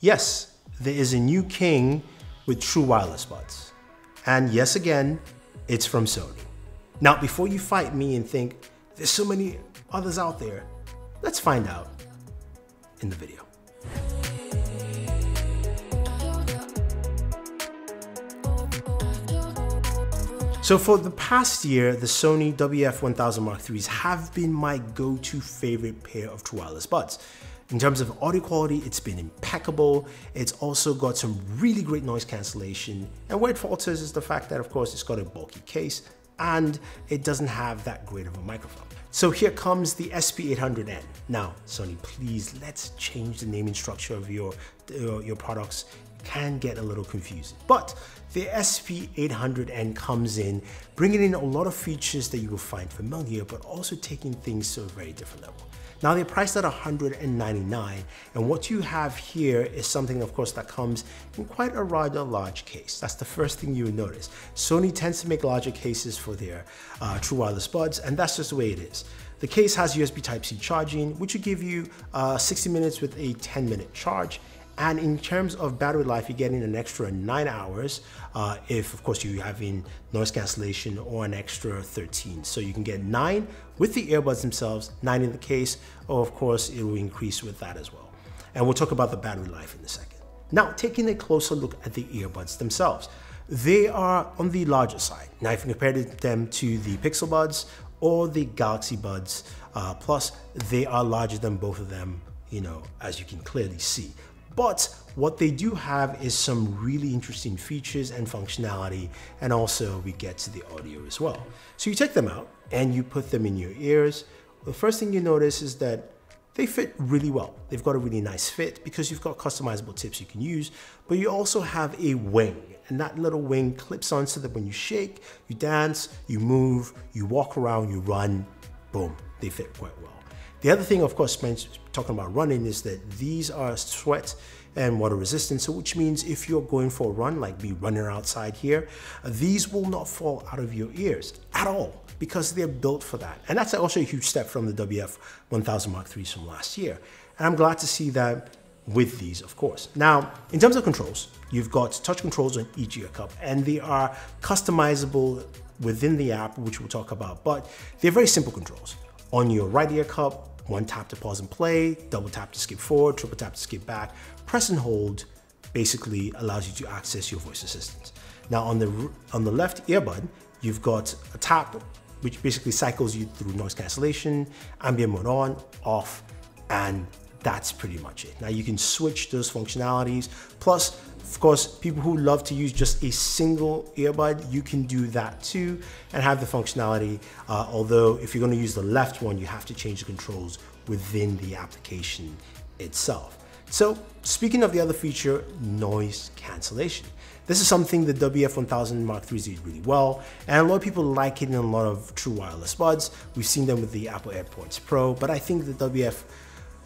Yes, there is a new king with true wireless buds. And yes, again, it's from Sony. Now, before you fight me and think there's so many others out there, let's find out in the video. So for the past year, the Sony WF-1000 Mark IIIs have been my go-to favorite pair of true wireless buds. In terms of audio quality, it's been impeccable. It's also got some really great noise cancellation. And where it falters is the fact that, of course, it's got a bulky case and it doesn't have that great of a microphone. So here comes the SP800N. Now, Sony, please let's change the naming structure of your, uh, your products can get a little confusing. But the SP800N comes in bringing in a lot of features that you will find familiar, but also taking things to a very different level. Now they're priced at 199 and what you have here is something of course that comes in quite a rather large case. That's the first thing you will notice. Sony tends to make larger cases for their uh, true wireless buds and that's just the way it is. The case has USB Type-C charging, which will give you uh, 60 minutes with a 10 minute charge and in terms of battery life, you're getting an extra nine hours uh, if, of course, you're having noise cancellation or an extra 13. So you can get nine with the earbuds themselves, nine in the case, or of course, it will increase with that as well. And we'll talk about the battery life in a second. Now, taking a closer look at the earbuds themselves, they are on the larger side. Now, if you compare them to the Pixel Buds or the Galaxy Buds uh, Plus, they are larger than both of them, you know, as you can clearly see. But what they do have is some really interesting features and functionality, and also we get to the audio as well. So you take them out and you put them in your ears. The first thing you notice is that they fit really well. They've got a really nice fit because you've got customizable tips you can use, but you also have a wing and that little wing clips on so that when you shake, you dance, you move, you walk around, you run, boom, they fit quite well. The other thing, of course, talking about running is that these are sweat and water resistant. So which means if you're going for a run, like me running outside here, these will not fall out of your ears at all because they're built for that. And that's also a huge step from the WF 1000 Mark IIIs from last year. And I'm glad to see that with these, of course. Now, in terms of controls, you've got touch controls on each ear cup and they are customizable within the app, which we'll talk about, but they're very simple controls. On your right ear cup, one tap to pause and play, double tap to skip forward, triple tap to skip back, press and hold basically allows you to access your voice assistant. Now on the, on the left earbud, you've got a tap which basically cycles you through noise cancellation, ambient mode on, off, and that's pretty much it. Now you can switch those functionalities. Plus, of course, people who love to use just a single earbud, you can do that too and have the functionality. Uh, although if you're gonna use the left one, you have to change the controls within the application itself. So speaking of the other feature, noise cancellation. This is something the WF-1000 Mark III did really well, and a lot of people like it in a lot of true wireless buds. We've seen them with the Apple AirPods Pro, but I think the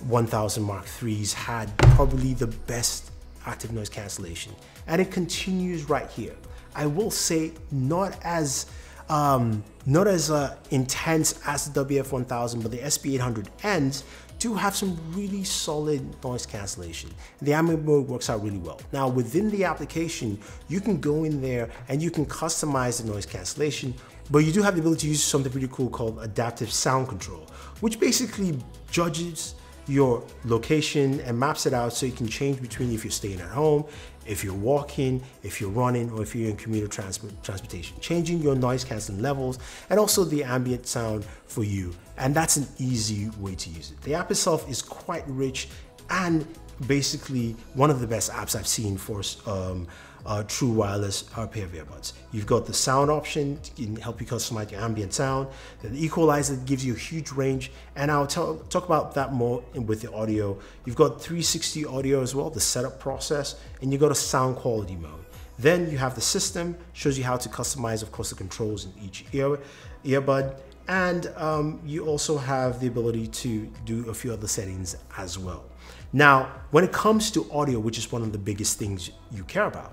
WF-1000 Mark IIIs had probably the best active noise cancellation, and it continues right here. I will say not as um, not as uh, intense as the WF-1000, but the SP800Ns do have some really solid noise cancellation. The ambient mode works out really well. Now within the application, you can go in there and you can customize the noise cancellation, but you do have the ability to use something pretty cool called adaptive sound control, which basically judges your location and maps it out so you can change between if you're staying at home, if you're walking, if you're running, or if you're in commuter trans transportation. Changing your noise canceling levels and also the ambient sound for you. And that's an easy way to use it. The app itself is quite rich and basically one of the best apps I've seen for um, uh, true wireless pair of earbuds. You've got the sound option, to help you customize your ambient sound. The equalizer gives you a huge range, and I'll tell, talk about that more with the audio. You've got 360 audio as well, the setup process, and you've got a sound quality mode. Then you have the system, shows you how to customize, of course, the controls in each ear, earbud, and um, you also have the ability to do a few other settings as well. Now, when it comes to audio, which is one of the biggest things you care about,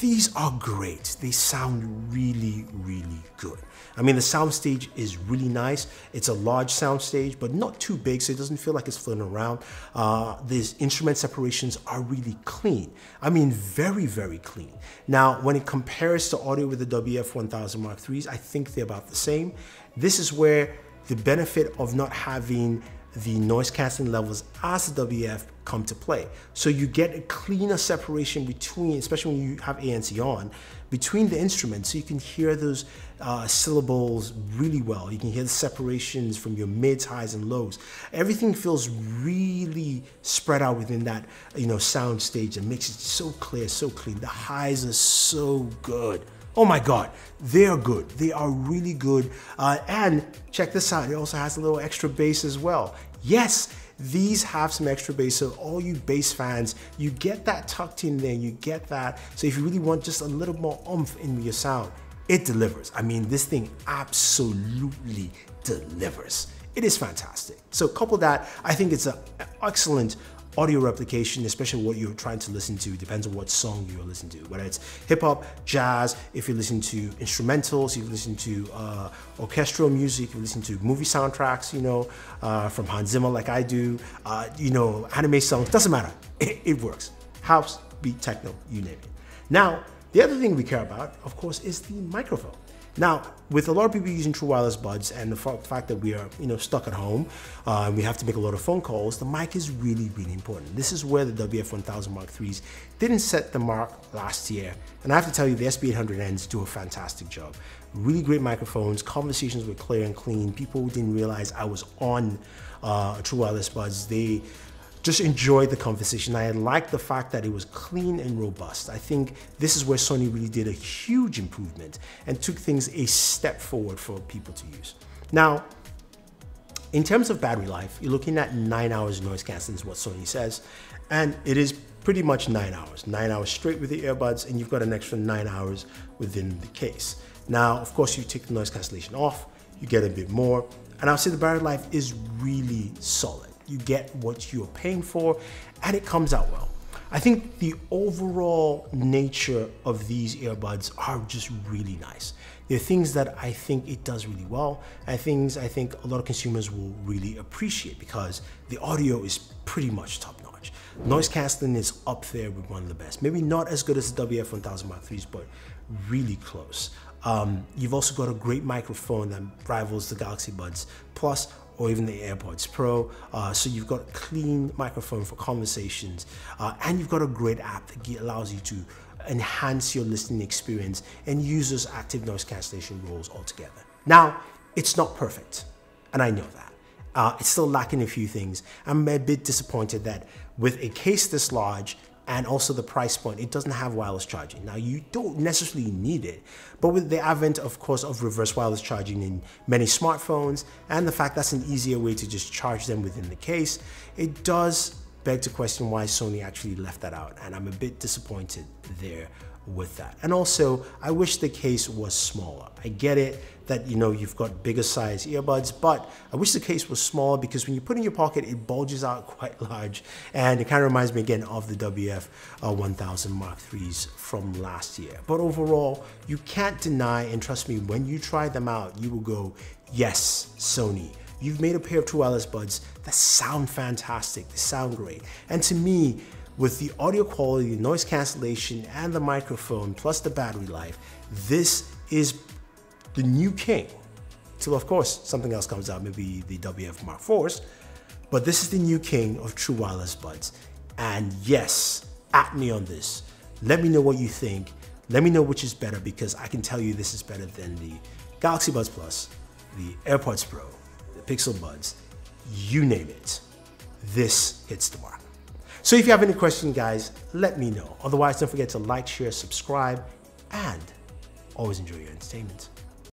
These are great. They sound really, really good. I mean, the soundstage is really nice. It's a large soundstage, but not too big, so it doesn't feel like it's floating around. Uh, these instrument separations are really clean. I mean, very, very clean. Now, when it compares to audio with the WF-1000 Mark IIIs, I think they're about the same. This is where the benefit of not having the noise cancelling levels as the WF come to play. So you get a cleaner separation between, especially when you have ANC on, between the instruments so you can hear those uh, syllables really well. You can hear the separations from your mids, highs, and lows. Everything feels really spread out within that you know sound stage and makes it so clear, so clean. The highs are so good. Oh my God, they are good. They are really good. Uh, and check this out, it also has a little extra bass as well. Yes, these have some extra bass, so all you bass fans, you get that tucked in there, you get that. So if you really want just a little more oomph in your sound, it delivers. I mean, this thing absolutely delivers. It is fantastic. So couple that, I think it's an excellent audio replication, especially what you're trying to listen to, depends on what song you're listening to. Whether it's hip hop, jazz, if you listen to instrumentals, if you listen to uh, orchestral music, if you listen to movie soundtracks, you know, uh, from Hans Zimmer like I do, uh, you know, anime songs, doesn't matter. It, it works. House, beat, techno, you name it. Now, the other thing we care about, of course, is the microphone. Now, with a lot of people using true wireless buds and the fact that we are, you know, stuck at home, uh, and we have to make a lot of phone calls, the mic is really, really important. This is where the WF-1000 Mark IIIs didn't set the mark last year. And I have to tell you, the SP800Ns do a fantastic job. Really great microphones, conversations were clear and clean. People didn't realize I was on uh, true wireless buds. They just enjoyed the conversation. I liked the fact that it was clean and robust. I think this is where Sony really did a huge improvement and took things a step forward for people to use. Now, in terms of battery life, you're looking at nine hours of noise cancelling is what Sony says, and it is pretty much nine hours. Nine hours straight with the earbuds, and you've got an extra nine hours within the case. Now, of course, you take the noise cancellation off, you get a bit more, and I'll say the battery life is really solid you get what you're paying for, and it comes out well. I think the overall nature of these earbuds are just really nice. They're things that I think it does really well, and things I think a lot of consumers will really appreciate because the audio is pretty much top notch. Noise cancelling is up there with one of the best. Maybe not as good as the WF-1000 Mark IIIs, but really close. Um, you've also got a great microphone that rivals the Galaxy Buds. Plus, or even the AirPods Pro. Uh, so you've got a clean microphone for conversations, uh, and you've got a great app that allows you to enhance your listening experience and use those active noise cancellation rules altogether. Now, it's not perfect, and I know that. Uh, it's still lacking a few things. I'm a bit disappointed that with a case this large and also the price point, it doesn't have wireless charging. Now, you don't necessarily need it, but with the advent, of course, of reverse wireless charging in many smartphones and the fact that's an easier way to just charge them within the case, it does beg to question why Sony actually left that out. And I'm a bit disappointed there with that. And also, I wish the case was smaller. I get it that you know you've got bigger size earbuds, but I wish the case was smaller because when you put it in your pocket, it bulges out quite large, and it kind of reminds me again of the WF uh, 1000 Mark IIIs from last year. But overall, you can't deny, and trust me, when you try them out, you will go, yes, Sony. You've made a pair of true wireless buds that sound fantastic, they sound great. And to me, with the audio quality, the noise cancellation, and the microphone, plus the battery life, this is the new king. Till of course something else comes out, maybe the WF Mark IVs, but this is the new king of true wireless buds. And yes, at me on this. Let me know what you think. Let me know which is better because I can tell you this is better than the Galaxy Buds Plus, the AirPods Pro, Pixel Buds, you name it. This hits the mark. So if you have any questions, guys, let me know. Otherwise, don't forget to like, share, subscribe, and always enjoy your entertainment.